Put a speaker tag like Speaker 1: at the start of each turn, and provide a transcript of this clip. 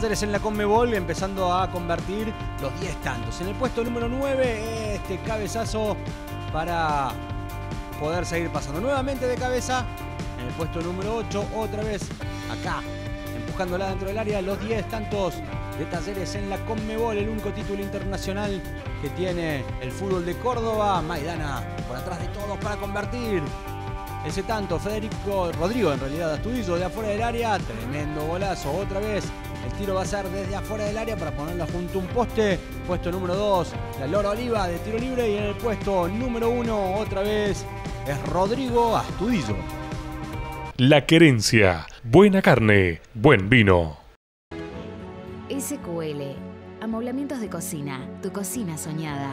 Speaker 1: Talleres en la Conmebol empezando a convertir los 10 tantos. En el puesto número 9, este cabezazo para poder seguir pasando. Nuevamente de cabeza, en el puesto número 8, otra vez acá, empujándola dentro del área, los 10 tantos de Talleres en la Conmebol, el único título internacional que tiene el fútbol de Córdoba. Maidana por atrás de todos para convertir ese tanto. Federico Rodrigo, en realidad, Astudillo de afuera del área. Tremendo golazo. Otra vez el tiro va a ser desde afuera del área para ponerla junto a un poste. Puesto número 2, la Lora Oliva de tiro libre. Y en el puesto número 1, otra vez, es Rodrigo Astudillo.
Speaker 2: La querencia. Buena carne, buen vino.
Speaker 3: SQL. Amoblamientos de cocina. Tu cocina soñada.